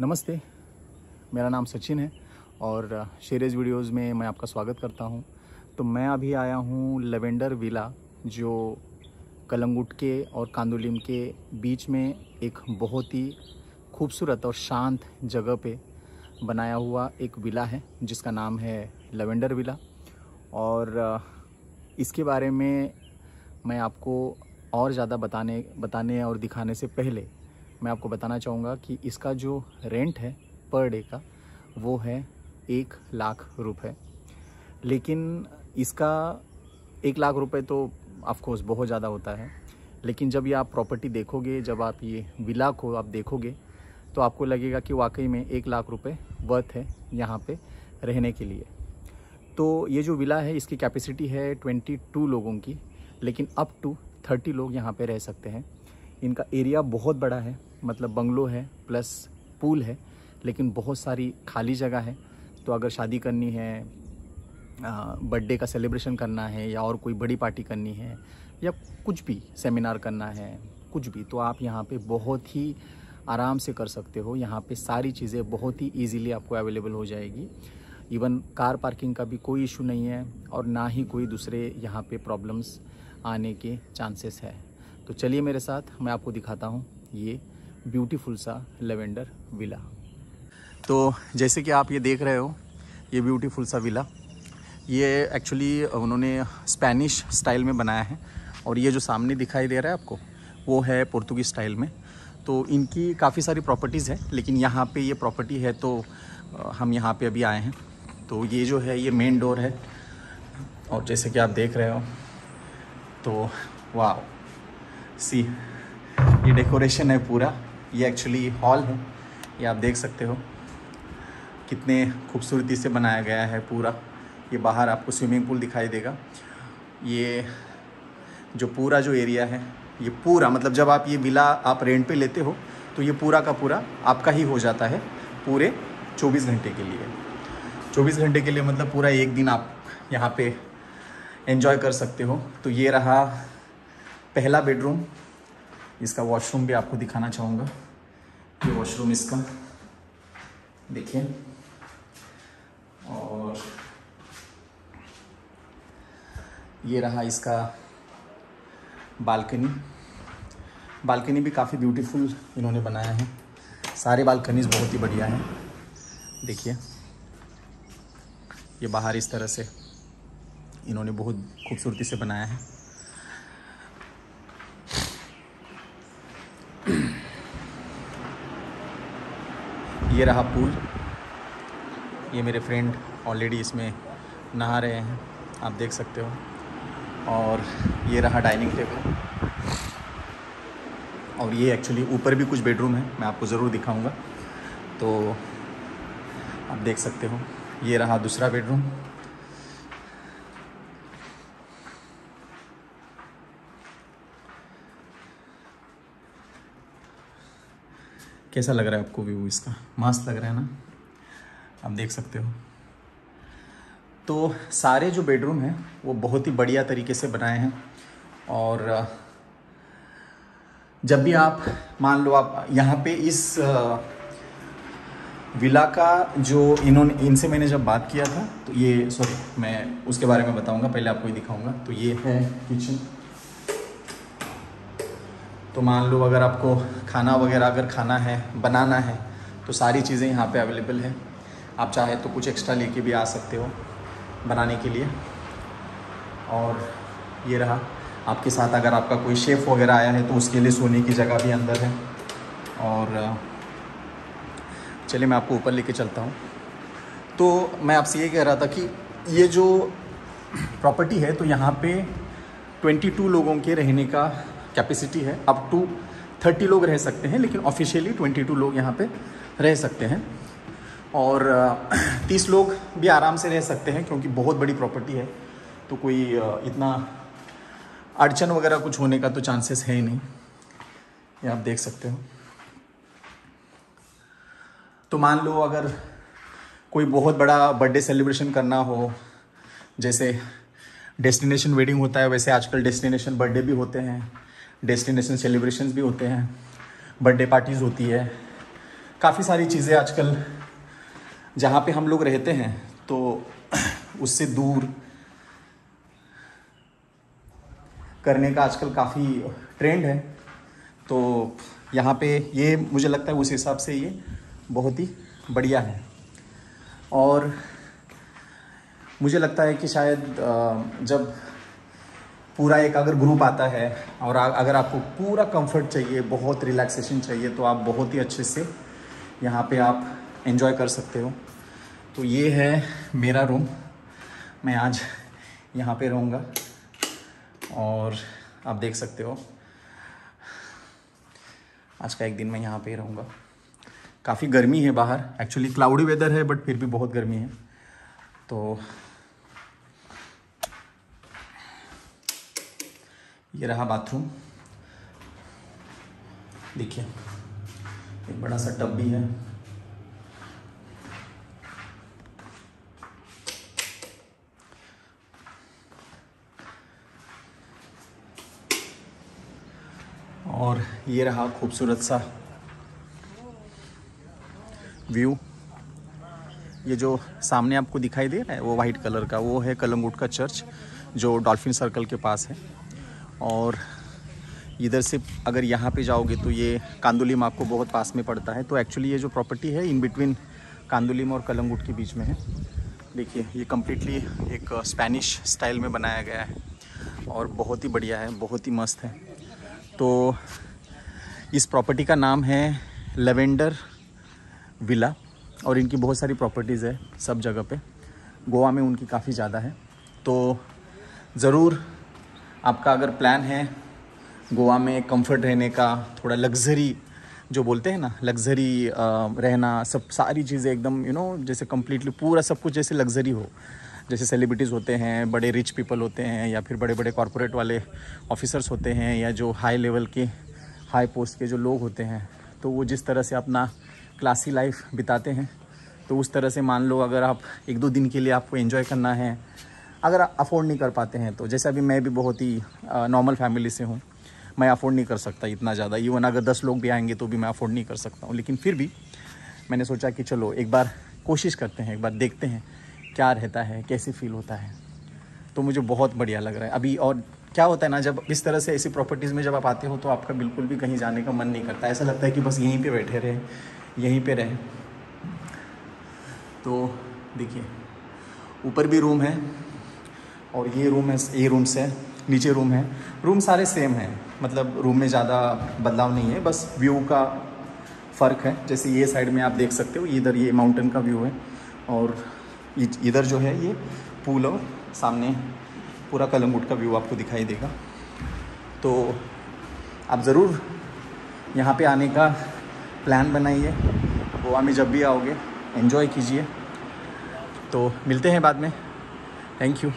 नमस्ते। मेरा नाम सचिन है और शेरेज वीडियोस में मैं आपका स्वागत करता हूँ। तो मैं अभी आया हूँ लेवेंडर विला जो कलंगुट के और कांदुलिम के बीच में एक बहुत ही खूबसूरत और शांत जगह पे बनाया हुआ एक विला है, जिसका नाम है लेवेंडर विला और इसके बारे में मैं आपको और ज़्यादा बताने बताने और दिखाने से पहले मैं आपको बताना चाहूँगा कि इसका जो रेंट है पर डे का, वो है एक लाख रुपए। लेकिन इसका एक लाख रुपए तो ऑफकोर्स बहुत ज़्यादा होता है। लेकिन जब ये आप प्रॉपर्टी देखोगे, जब आप ये विला को आप देखोगे तो आपको लगेगा कि वाकई में एक लाख रुपए वर्थ है यहाँ पे रहने के लिए। तो ये जो विला है, इसकी कैपेसिटी है ट्वेंटी टू लोगों की, लेकिन अप टू थर्टी लोग यहाँ पे रह सकते हैं। इनका एरिया बहुत बड़ा है मतलब बंगलो है, प्लस पूल है, लेकिन बहुत सारी खाली जगह है। तो अगर शादी करनी है बर्थडे का सेलिब्रेशन करना है, या और कोई बड़ी पार्टी करनी है, या कुछ भी सेमिनार करना है, कुछ भी तो आप यहाँ पे बहुत ही आराम से कर सकते हो। यहाँ पे सारी चीज़ें बहुत ही इजीली आपको अवेलेबल हो जाएगी। इवन कार पार्किंग का भी कोई इशू नहीं है, और ना ही कोई दूसरे यहाँ पे प्रॉब्लम्स आने के चांसेस है। तो चलिए मेरे साथ, मैं आपको दिखाता हूँ ये ब्यूटीफुल सा लेवेंडर विला तो जैसे कि आप ये देख रहे हो, ये ब्यूटीफुल सा विला ये एक्चुअली उन्होंने स्पेनिश स्टाइल में बनाया है और ये जो सामने दिखाई दे रहा है आपको, वो है पुर्तुगी स्टाइल में। तो इनकी काफ़ी सारी प्रॉपर्टीज़ है, लेकिन यहाँ पे ये प्रॉपर्टी है तो हम यहाँ पे अभी आए हैं। तो ये जो है, ये मेन डोर है। और जैसे कि आप देख रहे हो तो वाह सी ये डेकोरेशन है पूरा। ये एक्चुअली हॉल है। ये आप देख सकते हो। कितने खूबसूरती से बनाया गया है पूरा। ये बाहर आपको स्विमिंग पूल दिखाई देगा। ये जो पूरा जो एरिया है, ये पूरा मतलब जब आप ये विला आप रेंट पे लेते हो तो ये पूरा का पूरा आपका ही हो जाता है पूरे 24 घंटे के लिए। 24 घंटे के लिए मतलब पूरा एक दिन आप यहाँ पे एंजॉय कर सकते हो। तो ये रहा पहला बेडरूम इसका वॉशरूम भी आपको दिखाना चाहूँगा। ये वॉशरूम इसका। देखिए। और ये रहा इसका बालकनी बालकनी भी काफ़ी ब्यूटीफुल इन्होंने बनाया है। सारे बालकनीज बहुत ही बढ़िया हैं। देखिए। ये बाहर इस तरह से इन्होंने बहुत खूबसूरती से बनाया है। ये रहा पूल। ये मेरे फ्रेंड ऑलरेडी इसमें नहा रहे हैं, आप देख सकते हो। और ये रहा डाइनिंग टेबल और ये एक्चुअली ऊपर भी कुछ बेडरूम है, मैं आपको ज़रूर दिखाऊँगा। तो आप देख सकते हो, ये रहा दूसरा बेडरूम कैसा लग रहा है आपको व्यू इसका? मस्त लग रहा है ना? आप देख सकते हो। तो सारे जो बेडरूम हैं, वो बहुत ही बढ़िया तरीके से बनाए हैं और जब भी आप, मान लो आप यहाँ पे इस विला का जो इन्होंने, इनसे मैंने जब बात किया था तो ये सॉरी मैं उसके बारे में बताऊँगा, पहले आपको ही दिखाऊँगा। तो ये है किचन तो मान लो अगर आपको खाना वगैरह अगर खाना है, बनाना है तो सारी चीज़ें यहाँ पे अवेलेबल है। आप चाहे तो कुछ एक्स्ट्रा लेके भी आ सकते हो बनाने के लिए। और ये रहा, आपके साथ अगर आपका कोई शेफ़ वगैरह आया है तो उसके लिए सोने की जगह भी अंदर है। और, चलिए मैं आपको ऊपर लेके चलता हूँ। तो मैं आपसे ये कह रहा था कि ये जो प्रॉपर्टी है तो यहाँ पे 22 लोगों के रहने का कैपेसिटी है। अप टू 30 लोग रह सकते हैं, लेकिन ऑफिशियली 22 लोग यहाँ पे रह सकते हैं। और 30 लोग भी आराम से रह सकते हैं, क्योंकि बहुत बड़ी प्रॉपर्टी है। तो कोई इतना अड़चन वगैरह कुछ होने का तो चांसेस है ही नहीं। ये आप देख सकते हो। तो मान लो अगर कोई बहुत बड़ा बर्थडे सेलिब्रेशन करना हो, जैसे डेस्टिनेशन वेडिंग होता है, वैसे आजकल डेस्टिनेशन बर्थडे भी होते हैं। डेस्टिनेशन सेलिब्रेशन भी होते हैं, बर्थडे पार्टीज़ होती है, काफ़ी सारी चीज़ें आजकल जहाँ पे हम लोग रहते हैं तो उससे दूर करने का आजकल काफ़ी ट्रेंड है। तो यहाँ पे ये मुझे लगता है उस हिसाब से ये बहुत ही बढ़िया है। और मुझे लगता है कि शायद जब पूरा एक अगर ग्रुप आता है और अगर आपको पूरा कंफर्ट चाहिए, बहुत रिलैक्सेशन चाहिए तो आप बहुत ही अच्छे से यहाँ पे आप एंजॉय कर सकते हो। तो ये है मेरा रूम मैं आज यहाँ पे रहूँगा और आप देख सकते हो। आज का एक दिन मैं यहाँ पे रहूँगा। काफ़ी गर्मी है बाहर। एक्चुअली क्लाउडी वेदर है बट फिर भी बहुत गर्मी है। तो ये रहा बाथरूम। देखिए, एक बड़ा सा टब भी है। और ये रहा खूबसूरत सा व्यू। ये जो सामने आपको दिखाई दे रहा है, वो वाइट कलर का, वो है कलंगुट का चर्च, जो डॉल्फिन सर्कल के पास है। और इधर से अगर यहाँ पे जाओगे तो ये कांदुलिम आपको बहुत पास में पड़ता है। तो एक्चुअली ये जो प्रॉपर्टी है इन बिटवीन कांदुलिम और कलंगुट के बीच में है। देखिए, ये कम्प्लीटली एक स्पेनिश स्टाइल में बनाया गया है और बहुत ही बढ़िया है, बहुत ही मस्त है। तो इस प्रॉपर्टी का नाम है लेवेंडर विला और इनकी बहुत सारी प्रॉपर्टीज़ है सब जगह पे। गोवा में उनकी काफ़ी ज़्यादा है। तो ज़रूर आपका अगर प्लान है गोवा में कंफर्ट रहने का, थोड़ा लग्जरी जो बोलते हैं ना लग्जरी रहना, सब सारी चीज़ें एकदम यू नो जैसे कम्प्लीटली पूरा सब कुछ जैसे लग्जरी हो। जैसे सेलिब्रिटीज़ होते हैं, बड़े रिच पीपल होते हैं, या फिर बड़े बड़े कॉरपोरेट वाले ऑफिसर्स होते हैं, या जो हाई लेवल के हाई पोस्ट के जो लोग होते हैं तो वो जिस तरह से अपना क्लासी लाइफ बिताते हैं तो उस तरह से मान लो अगर आप एक दो दिन के लिए आपको एंजॉय करना है अगर अफोर्ड नहीं कर पाते हैं तो जैसे अभी मैं भी बहुत ही नॉर्मल फैमिली से हूँ, मैं अफोर्ड नहीं कर सकता इतना ज़्यादा। इवन अगर दस लोग भी आएँगे तो भी मैं अफोर्ड नहीं कर सकता हूँ। लेकिन फिर भी मैंने सोचा कि चलो, एक बार कोशिश करते हैं, एक बार देखते हैं, क्या रहता है, कैसे फील होता है। तो मुझे बहुत बढ़िया लग रहा है। अभी और क्या होता है ना, जब इस तरह से ऐसी प्रॉपर्टीज़ में जब आप आते हो तो आपका बिल्कुल भी कहीं जाने का मन नहीं करता। ऐसा लगता है कि बस यहीं पे बैठे रहें, यहीं पे रहें। तो देखिए, ऊपर भी रूम है। और ये रूम है, ये रूम्स है नीचे रूम है। रूम सारे सेम हैं। मतलब रूम में ज़्यादा बदलाव नहीं है। बस व्यू का फ़र्क है। जैसे ये साइड में आप देख सकते हो, इधर ये माउंटेन का व्यू है और इधर जो है ये पूल और सामने पूरा कलंगुट का व्यू आपको दिखाई देगा। तो आप ज़रूर यहाँ पे आने का प्लान बनाइए। गोवा में जब भी आओगे एंजॉय कीजिए। तो मिलते हैं बाद में। Thank you